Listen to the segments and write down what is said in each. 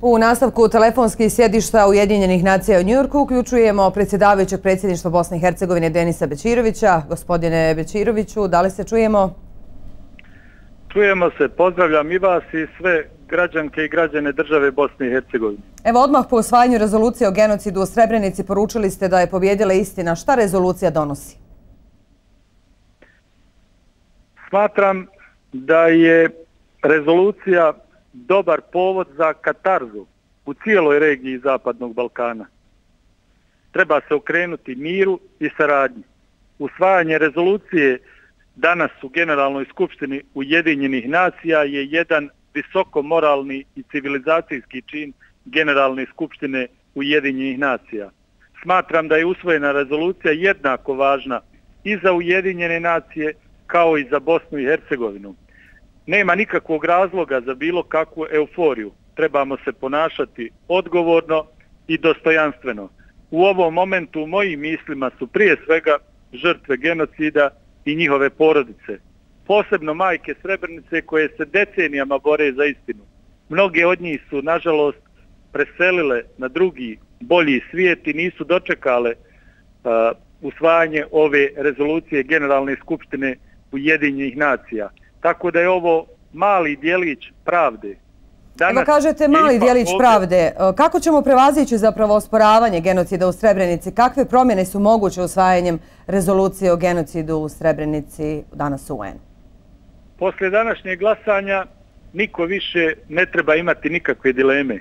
U nastavku telefonskih sjedišta Ujedinjenih nacija u Njurku uključujemo predsjedavajućeg predsjedništva Bosne i Hercegovine Denisa Bečirovića. Gospodine Bečiroviću, da li se čujemo? Čujemo se, pozdravljam i vas i sve građanke i građane države Bosne i Hercegovine. Evo odmah po usvajanju rezolucije o genocidu u Srebrenici poručili ste da je pobjedila istina. Šta rezolucija donosi? Smatram da je rezolucija dobar povod za katarzu u cijeloj regiji Zapadnog Balkana. Treba se okrenuti miru i saradnji. Usvajanje rezolucije danas u Generalnoj skupštini Ujedinjenih nacija je jedan visoko moralni i civilizacijski čin Generalne skupštine Ujedinjenih nacija. Smatram da je usvojena rezolucija jednako važna i za Ujedinjene nacije kao i za Bosnu i Hercegovinu nema nikakvog razloga za bilo kakvu euforiju. Trebamo se ponašati odgovorno i dostojanstveno. U ovom momentu u mojim mislima su prije svega žrtve genocida i njihove porodice. Posebno majke Srebrnice koje se decenijama bore za istinu. Mnoge od njih su, nažalost, preselile na drugi, bolji svijet i nisu dočekale uh, usvajanje ove rezolucije Generalne skupštine Ujedinjenih nacija. Tako da je ovo mali dijelić pravde. Danas Evo kažete mali dijelić ovdje... pravde. E, kako ćemo prevazići zapravo osporavanje genocida u Srebrenici? Kakve promjene su moguće usvajanjem rezolucije o genocidu u Srebrenici danas u UN? Posle današnjeg glasanja niko više ne treba imati nikakve dileme.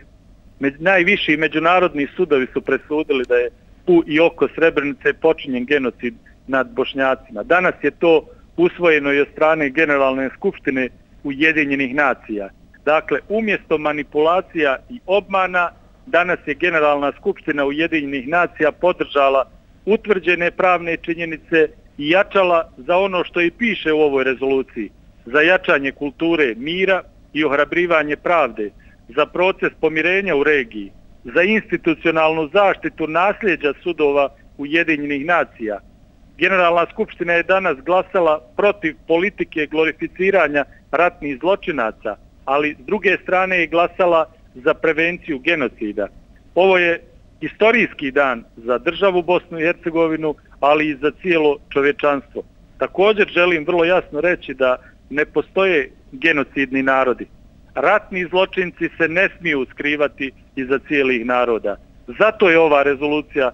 Najviši međunarodni sudovi su presudili da je u i oko Srebrenice počinjen genocid nad Bošnjacima. Danas je to usvojeno je od strane Generalne skupštine Ujedinjenih nacija. Dakle, umjesto manipulacija i obmana, danas je Generalna skupština Ujedinjenih nacija podržala utvrđene pravne činjenice i jačala za ono što i piše u ovoj rezoluciji, za jačanje kulture mira i ohrabrivanje pravde, za proces pomirenja u regiji, za institucionalnu zaštitu nasljeđa sudova Ujedinjenih nacija, Generalna skupština je danas glasala protiv politike glorificiranja ratnih zločinaca, ali s druge strane je glasala za prevenciju genocida. Ovo je istorijski dan za državu Bosnu i Hercegovinu, ali i za cijelo čovečanstvo. Također želim vrlo jasno reći da ne postoje genocidni narodi. Ratni zločinci se ne smiju skrivati iza cijelih naroda. Zato je ova rezolucija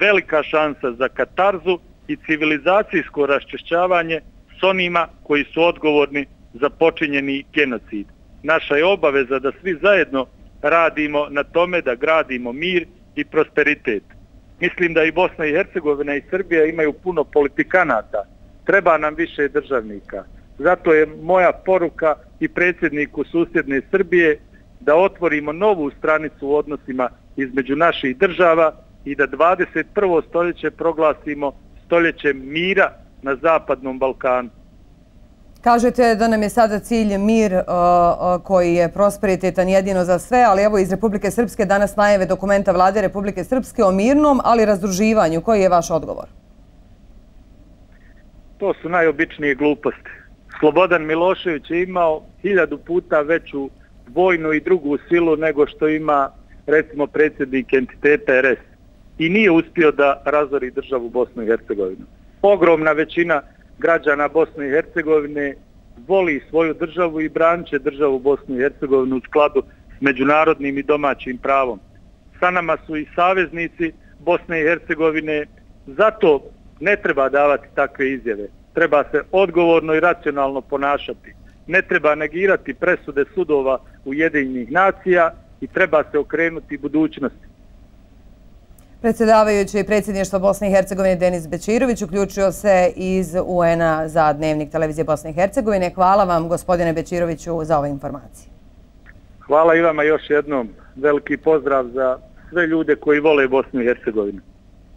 velika šansa za katarzu i civilizacijsko raščešćavanje s onima koji su odgovorni za počinjeni genocid. Naša je obaveza da svi zajedno radimo na tome da gradimo mir i prosperitet. Mislim da i Bosna i Hercegovina i Srbija imaju puno politikanata. Treba nam više državnika. Zato je moja poruka i predsjedniku susjedne Srbije da otvorimo novu stranicu u odnosima između naših država i da 21. stoljeće proglasimo stoljećem mira na Zapadnom Balkanu. Kažete da nam je sada cilj mir uh, koji je prosperitetan jedino za sve, ali evo iz Republike Srpske danas najave dokumenta vlade Republike Srpske o mirnom, ali razdruživanju. Koji je vaš odgovor? To su najobičnije gluposti. Slobodan Milošević je imao hiljadu puta veću vojnu i drugu silu nego što ima recimo predsjednik entiteta RS i nije uspio da razori državu Bosnu i Hercegovinu. Ogromna većina građana Bosne i Hercegovine voli svoju državu i branče državu Bosnu i Hercegovinu u skladu s međunarodnim i domaćim pravom. Sa nama su i saveznici Bosne i Hercegovine, zato ne treba davati takve izjave. Treba se odgovorno i racionalno ponašati. Ne treba negirati presude sudova Ujedinjenih nacija i treba se okrenuti budućnosti. Predsjedavajući predsjedništvo Bosne i Hercegovine Denis Bečirović uključio se iz UN-a za dnevnik televizije Bosne i Hercegovine. Hvala vam, gospodine Bečiroviću, za ove informacije. Hvala i vama još jednom. Veliki pozdrav za sve ljude koji vole Bosnu i Hercegovinu.